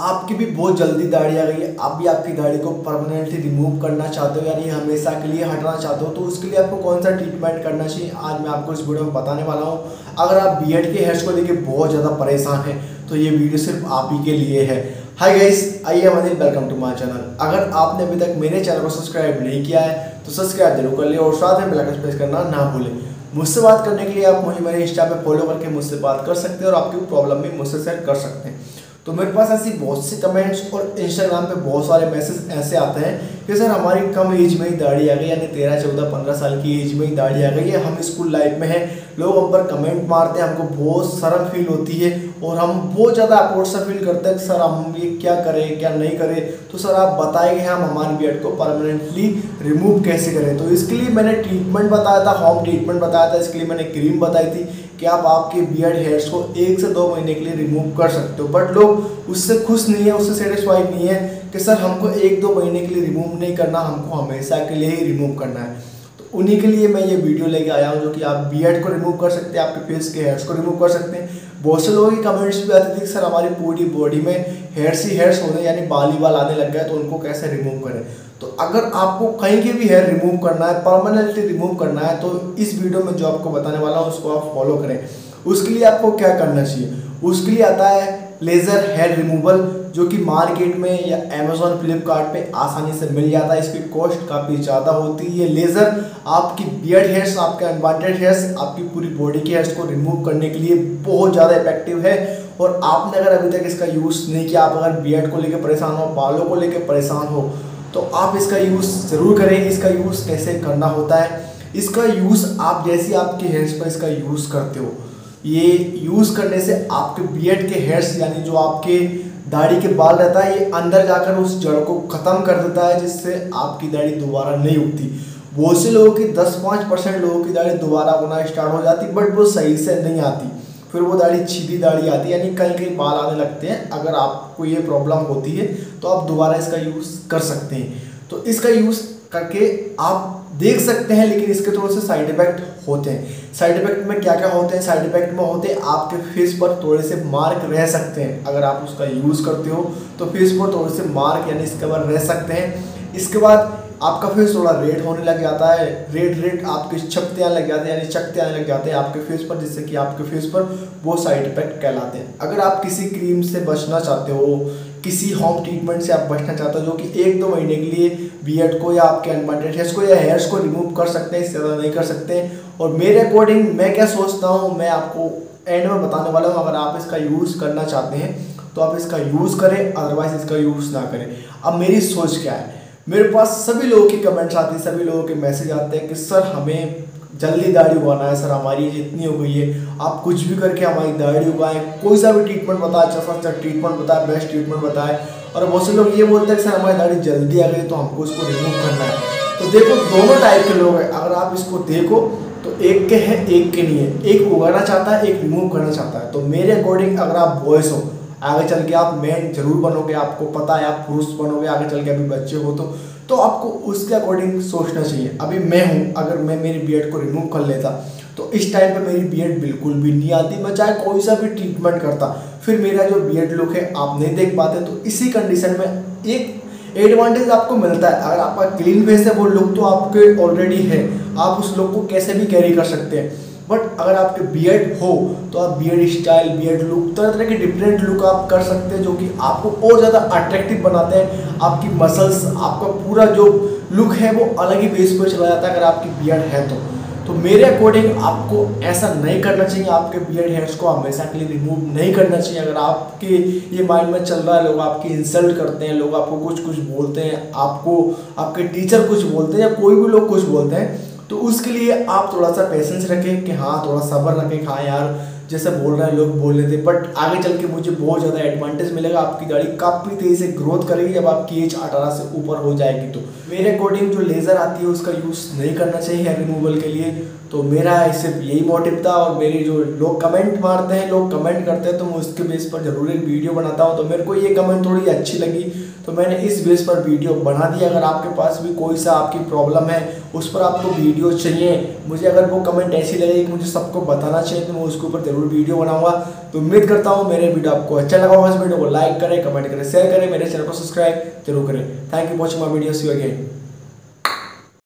आपकी भी बहुत जल्दी दाढ़ी आ गई है। आप भी आपकी दाढ़ी को परमानेंटली रिमूव करना चाहते हो, यानी हमेशा के लिए हटाना चाहते हो तो उसके लिए आपको कौन सा ट्रीटमेंट करना चाहिए? आज मैं आपको इस वीडियो में बताने वाला हूँ। अगर आप बी के हेयर्स को लेकर बहुत ज़्यादा परेशान हैं तो ये वीडियो सिर्फ़ आप ही के लिए है। हाय गाइस आइए मदिल वेलकम टू माय चैनल अगर आपने अभी तक मेरे चैनल को सब्सक्राइब नहीं किया है तो सब्सक्राइब ज़रूर कर ले और साथ में बेल प्रेस करना ना भूलें। मुझसे बात करने के लिए आप मुझे मेरे इंस्टा पे फॉलो करके मुझसे बात कर सकते हैं और आपकी प्रॉब्लम भी मुझसे शेयर कर सकते हैं। तो मेरे पास ऐसी बहुत सी कमेंट्स और इंस्टाग्राम पे बहुत सारे मैसेज ऐसे आते हैं कि सर हमारी कम एज में ही दाढ़ी आ गई, यानी तेरह, चौदह, पंद्रह साल की एज में ही दाढ़ी आ गई है। हम स्कूल लाइफ में हैं, लोग हम पर कमेंट मारते हैं, हमको बहुत शर्म फील होती है और हम बहुत ज़्यादा अपोर्ट सा फील करते हैं कि सर हम ये क्या करें, क्या नहीं करें। तो सर आप बताएँगे हम हमारी बियड को परमानेंटली रिमूव कैसे करें? तो इसके लिए मैंने ट्रीटमेंट बताया था होम ट्रीटमेंट बताया था, इसके लिए मैंने क्रीम बताई थी। कि आप आपके बियड हेयर्स को एक से दो महीने के लिए रिमूव कर सकते हो। बट लोग उससे खुश नहीं है, उससे सेटिस्फाइड नहीं है कि सर हमको एक दो महीने के लिए रिमूव नहीं करना, हमको हमेशा के लिए ही रिमूव करना है। तो उन्हीं के लिए मैं ये वीडियो लेके आया हूँ जो कि आप बियर्ड को रिमूव कर सकते हैं, आपके फेस के हेयर्स को रिमूव कर सकते हैं। बहुत से लोगों की कमेंट्स भी आती थी कि सर हमारी पूरी बॉडी में हेयर्स ही हेयर्स होने यानी बाल ही बाल आने लग गए तो उनको कैसे रिमूव करें? तो अगर आपको कहीं के भी हेयर रिमूव करना है परमानेंटली रिमूव करना है तो इस वीडियो में जो आपको बताने वाला हूँ, उसको आप फॉलो करें। उसके लिए आपको क्या करना चाहिए? उसके लिए आता है लेज़र हेयर रिमूवल जो कि मार्केट में या अमेजोन फ्लिपकार्ट आसानी से मिल जाता है। इसकी कॉस्ट काफ़ी ज़्यादा होती है। ये लेज़र आपकी बियर्ड हेयर्स आपके अनवांटेड हेयर्स आपकी पूरी बॉडी के हेयर्स को रिमूव करने के लिए बहुत ज़्यादा इफ़ेक्टिव है। और आपने अगर अभी तक इसका यूज़ नहीं किया, आप अगर बियर्ड को लेकर परेशान हो, बालों को लेकर परेशान हो तो आप इसका यूज़ ज़रूर करें। इसका यूज़ कैसे करना होता है? इसका यूज़ आप जैसे आपके हेयर्स पर इसका यूज़ करते हो। ये यूज़ करने से आपके बियड के हेयर्स यानी जो आपके दाढ़ी के बाल रहता है, ये अंदर जाकर उस जड़ को ख़त्म कर देता है, जिससे आपकी दाढ़ी दोबारा नहीं उगती बहुत से लोगों की 10-5 परसेंट लोगों की दाढ़ी दोबारा होना स्टार्ट हो जाती बट वो सही से नहीं आती। फिर वो दाढ़ी छिपी दाढ़ी आती है, यानी कहीं कहीं बाल आने लगते हैं। अगर आपको ये प्रॉब्लम होती है तो आप दोबारा इसका यूज़ कर सकते हैं। तो इसका यूज़ करके आप देख सकते हैं, लेकिन इसके थोड़े से साइड इफ़ेक्ट होते हैं। साइड इफ़ेक्ट में क्या क्या होते हैं? साइड इफ़ेक्ट में होते हैं आपके फेस पर थोड़े से मार्क रह सकते हैं। अगर आप उसका यूज़ करते हो तो फेस पर थोड़े से मार्क यानी इसके बाद रह सकते हैं। इसके बाद आपका फेस थोड़ा रेड होने लग जाता है, रेड रेड आपके छपते आने लग जाते हैं, यानी चकते आने लग जाते हैं आपके फेस पर, जिससे कि आपके फेस पर वो साइड इफ़ेक्ट कहलाते हैं। अगर आप किसी क्रीम से बचना चाहते हो, किसी होम ट्रीटमेंट से आप बचना चाहते हो, जो कि एक दो महीने के लिए बियड को या आपके अनवांटेड हेयर्स को या हेयर्स को रिमूव कर सकते हैं इससे ज़्यादा नहीं कर सकते और मेरे अकॉर्डिंग मैं क्या सोचता हूँ, मैं आपको एंड में बताने वाला हूँ, अगर आप इसका यूज़ करना चाहते हैं तो आप इसका यूज़ करें अदरवाइज़ इसका यूज़ ना करें। अब मेरी सोच क्या है? मेरे पास सभी लोगों की कमेंट्स आती हैं, सभी लोगों के मैसेज आते हैं कि, सर, हमें जल्दी दाढ़ी उगाना है, सर, हमारी एज इतनी हो गई है। आप कुछ भी करके हमारी दाढ़ी उगाएँ, कोई सा भी ट्रीटमेंट बताए अच्छा सा अच्छा ट्रीटमेंट बताए बेस्ट ट्रीटमेंट बताए। और बहुत से लोग ये बोलते हैं सर, हमारी दाढ़ी जल्दी आ गई तो हमको इसको रिमूव करना है। तो देखो, दोनों टाइप के लोग हैं। अगर आप इसको देखो तो एक के हैं, एक के नहीं है। एक उगाना चाहता है, एक रिमूव करना चाहता है। तो मेरे अकॉर्डिंग अगर आप बॉयस हो आगे चल के आप मैन ज़रूर बनोगे, आपको पता है, आप पुरुष बनोगे, आगे चल के अभी बच्चे हो तो। तो आपको उसके अकॉर्डिंग सोचना चाहिए। अभी मैं हूँ, अगर मैं मेरी बीएड को रिमूव कर लेता तो इस टाइम पे मेरी बीएड बिल्कुल भी नहीं आती, मैं चाहे कोई सा भी ट्रीटमेंट करता। फिर मेरा जो बीएड लुक है, आप नहीं देख पाते तो इसी कंडीशन में एक एडवांटेज आपको मिलता है। अगर आपका क्लीन फेस है वो लुक तो आपके ऑलरेडी है। आप उस लुक को कैसे भी कैरी कर सकते हैं। बट अगर आपके बियड हो तो आप बियड स्टाइल बियड लुक तरह तरह के डिफरेंट लुक आप कर सकते हैं जो कि आपको और ज़्यादा अट्रैक्टिव बनाते हैं। आपकी मसल्स आपका पूरा जो लुक है, वो अलग ही बेस पर चला जाता है अगर आपकी बियड है तो। तो मेरे अकॉर्डिंग आपको ऐसा नहीं करना चाहिए, आपके बियड हेयर्स को हमेशा के लिए रिमूव नहीं करना चाहिए। अगर आपके ये माइंड में चल रहा है, लोग आपकी इंसल्ट करते हैं, लोग आपको कुछ कुछ बोलते हैं, आपको, आपके टीचर कुछ बोलते हैं या कोई भी लोग कुछ बोलते हैं तो उसके लिए आप थोड़ा सा पेशेंस रखें कि हाँ थोड़ा सब्र रखें हाँ यार, जैसे बोल रहे हैं, लोग बोल रहे थे बट आगे चल के मुझे बहुत ज़्यादा एडवांटेज मिलेगा, आपकी गाड़ी काफ़ी तेज़ी से ग्रोथ करेगी जब आपकी एज अठारह से ऊपर हो जाएगी तो। मेरे अकॉर्डिंग जो लेज़र आती है, उसका यूज़ नहीं करना चाहिए हेयर रिमूवल के लिए। तो मेरा सिर्फ़ यही मोटिव था और मेरी जो लोग कमेंट मारते हैं, लोग कमेंट करते हैं तो मैं उसके बेस पर ज़रूर एक वीडियो बनाता हूँ। तो मेरे को ये कमेंट थोड़ी अच्छी लगी। तो मैंने इस बेस पर वीडियो बना दिया। अगर आपके पास भी कोई सा आपकी प्रॉब्लम है, उस पर आपको वीडियो चाहिए, मुझे अगर वो कमेंट ऐसी लगे कि मुझे सबको बताना चाहिए तो मैं उसके ऊपर ज़रूर वीडियो बनाऊँगा। तो उम्मीद करता हूँ मेरे वीडियो आपको अच्छा लगा होगा। इस वीडियो को लाइक करें, कमेंट करें शेयर करें, मेरे चैनल को सब्सक्राइब ज़रूर करें। Thank you watching my video see again